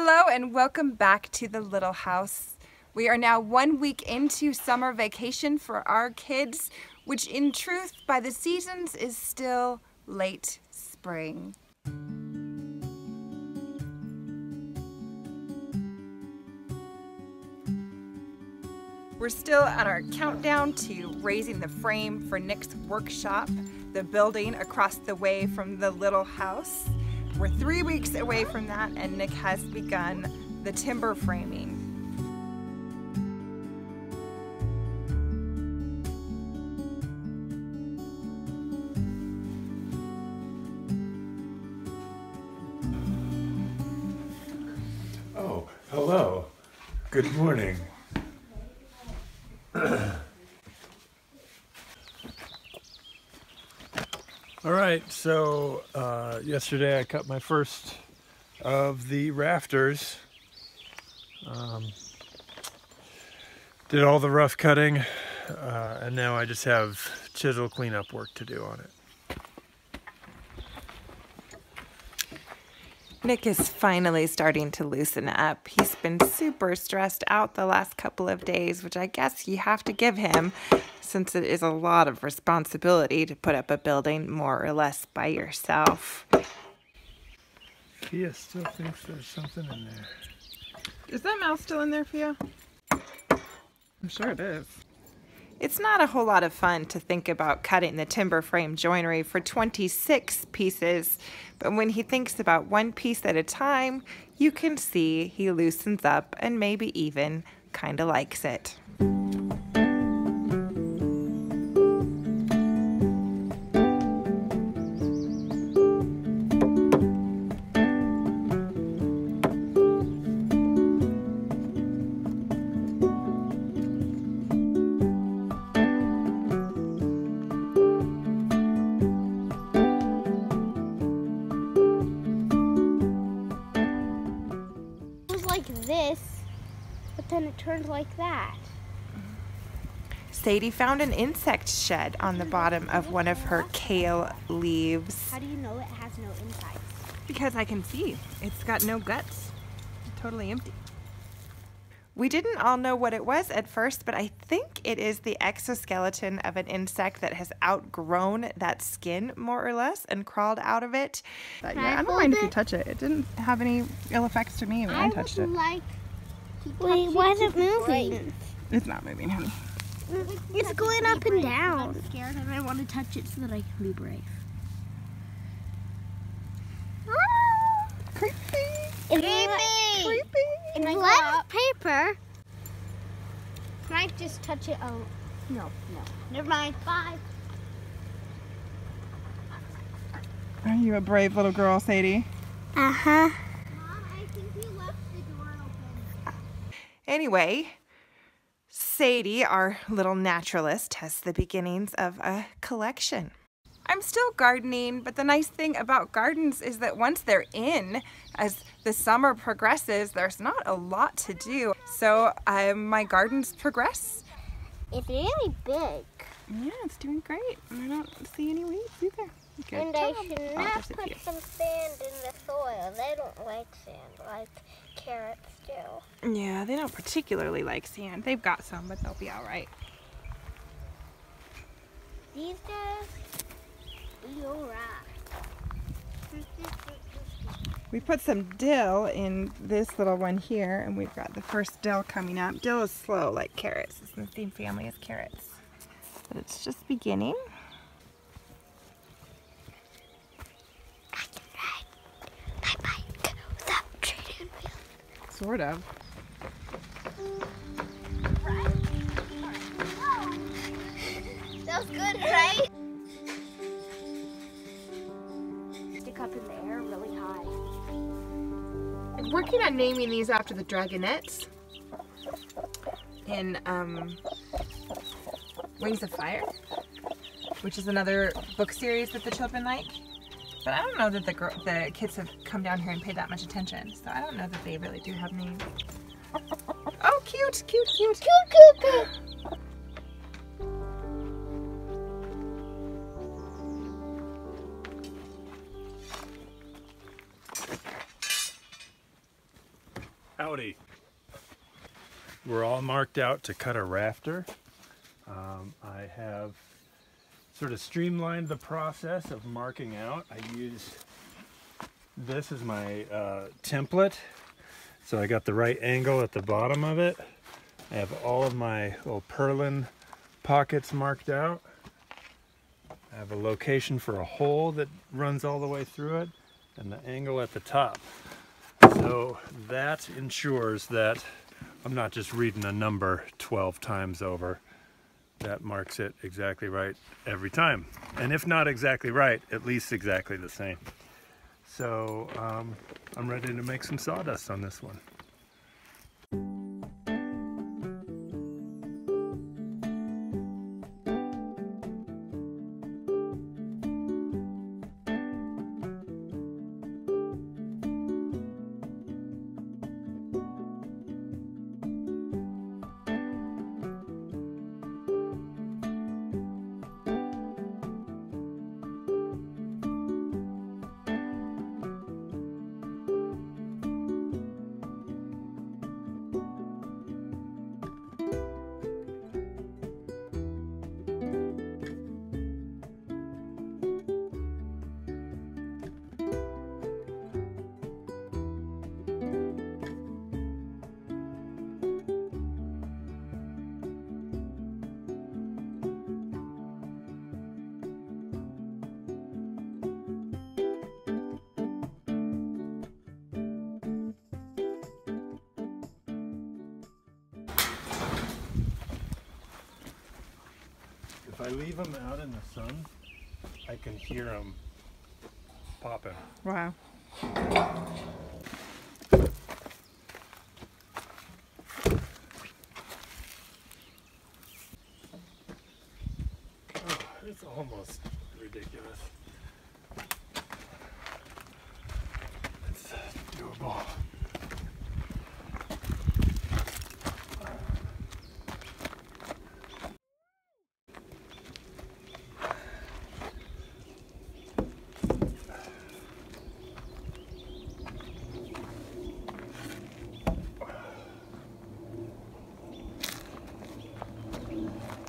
Hello and welcome back to the Little House. We are now one week into summer vacation for our kids, which in truth, by the seasons, is still late spring. We're still on our countdown to raising the frame for Nick's workshop, the building across the way from the little house. We're three weeks away from that and Nick has begun the timber framing. Oh, hello. Good morning. Right, so uh, yesterday I cut my first of the rafters. Um, did all the rough cutting, uh, and now I just have chisel cleanup work to do on it. Nick is finally starting to loosen up. He's been super stressed out the last couple of days, which I guess you have to give him since it is a lot of responsibility to put up a building more or less by yourself. Fia still thinks there's something in there. Is that mouse still in there Fia? I'm sure it is. It's not a whole lot of fun to think about cutting the timber frame joinery for 26 pieces, but when he thinks about one piece at a time, you can see he loosens up and maybe even kind of likes it. But then it turned like that. Sadie found an insect shed on the bottom of one of her kale leaves. How do you know it has no insides? Because I can see. It's got no guts. Totally empty. We didn't all know what it was at first, but I think it is the exoskeleton of an insect that has outgrown that skin more or less and crawled out of it. But Can yeah, I I don't hold mind if you touch it. It didn't have any ill effects to me when I, touched it. like. Wait, why is it moving? It's not moving, honey. It's going up and down. I'm scared and I want to touch it so that I can be brave. Creepy. Creepy. Creepy. If I like paper, can I just touch it? Oh, no, no. Never mind. Bye. Are you a brave little girl, Sadie? Uh huh. Mom, I think you left the door open. Anyway, Sadie, our little naturalist, has the beginnings of a collection. I'm still gardening, but the nice thing about gardens is that once they're in, as the summer progresses, there's not a lot to do. So um, my gardens progress. It's really big. Yeah, it's doing great. I don't see any weeds either. Good and I job. should Oh, not there's a put some sand in the soil. They don't like sand like carrots do. Yeah, they don't particularly like sand. They've got some, but they'll be all right. These guys be alright. We put some dill in this little one here, and we've got the first dill coming up. Dill is slow, like carrots. It's in the same family as carrots. But it's just beginning. Sort of. That was good, right? Stick up in the air really high. I'm working on naming these after the dragonets in um, Wings of Fire, which is another book series that the children like. But I don't know that the gr- the kids have come down here and paid that much attention, so I don't know that they really do have names. Oh, cute, cute, cute. Cute, cute, coo. Howdy. We're all marked out to cut a rafter. Um, I have sort of streamlined the process of marking out. I use this as my uh, template. So I got the right angle at the bottom of it. I have all of my little purlin pockets marked out. I have a location for a hole that runs all the way through it and the angle at the top. So that ensures that I'm not just reading a number 12 times over. That marks it exactly right every time. And if not exactly right, at least exactly the same. So um, I'm ready to make some sawdust on this one. If I leave them out in the sun, I can hear them popping. Wow. Oh, it's almost ridiculous. It's doable.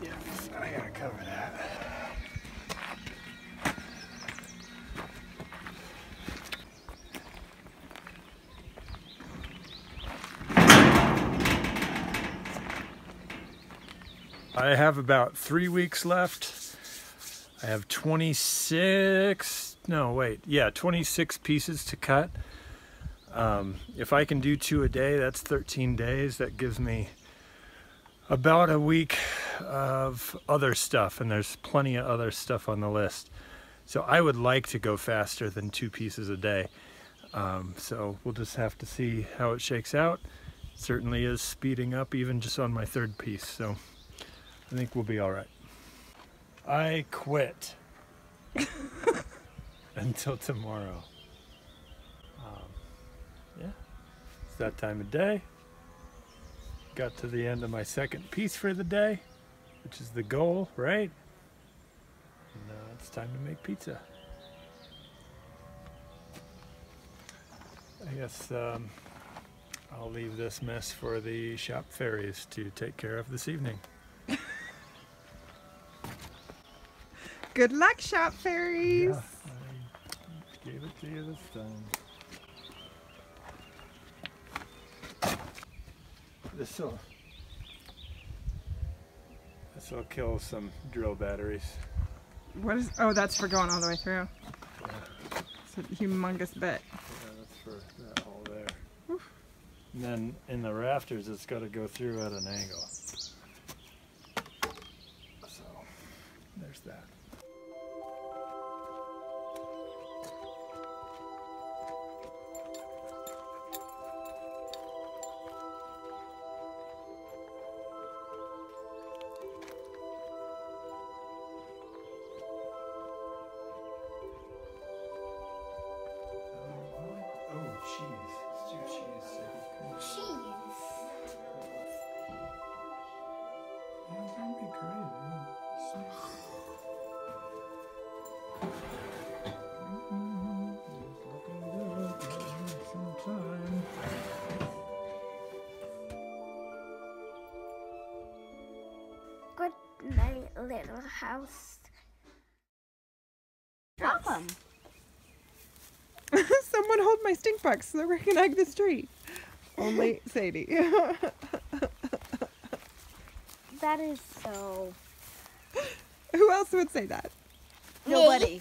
Yes, I gotta cover that. I have about three weeks left. I have 26, no, wait, yeah, 26 pieces to cut. Um, if I can do two a day, that's 13 days. That gives me about a week of other stuff, and there's plenty of other stuff on the list. So I would like to go faster than two pieces a day. Um, so we'll just have to see how it shakes out. certainly is speeding up even just on my third piece. So I think we'll be all right. I quit until tomorrow. Um, yeah, it's that time of day. Got to the end of my second piece for the day, which is the goal, right? Now it's time to make pizza. I guess um, I'll leave this mess for the shop fairies to take care of this evening. Good luck, shop fairies. Yeah, I gave it to you this time. This will this will kill some drill batteries. What is? Oh, that's for going all the way through. Yeah. It's a humongous bit. Yeah, that's for that hole there. And then in the rafters, it's got to go through at an angle. Little house. Drop them. Someone hold my stink box so that we can egg this tree. Only Sadie. That is so. Who else would say that? Nobody.